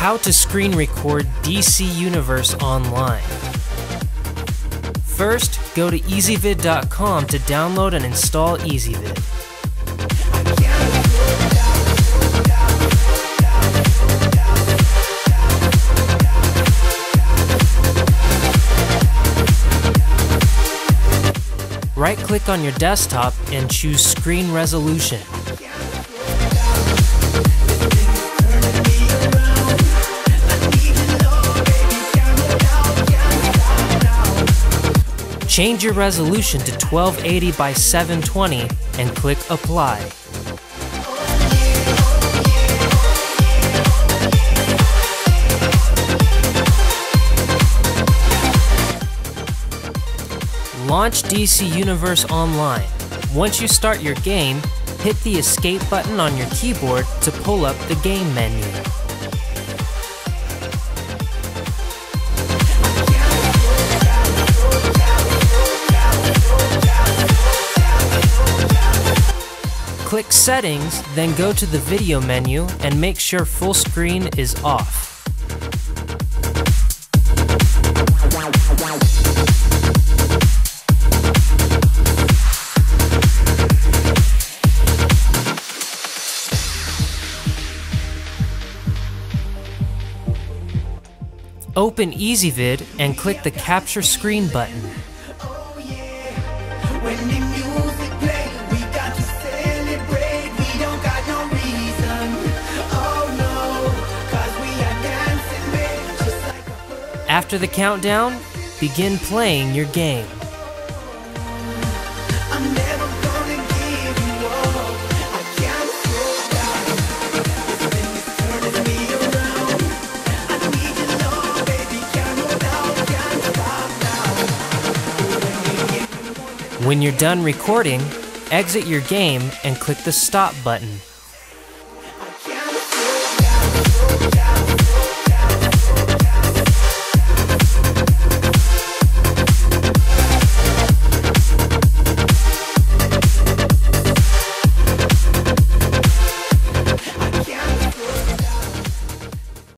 How to screen record DC Universe online. First, go to ezvid.com to download and install Ezvid. Right click on your desktop and choose Screen Resolution. Change your resolution to 1280 by 720 and click Apply. Launch DC Universe Online. Once you start your game, hit the Escape button on your keyboard to pull up the game menu. Click Settings, then go to the Video menu and make sure full screen is off. Open ezvid and click the Capture Screen button. After the countdown, begin playing your game. When you're done recording, exit your game and click the stop button.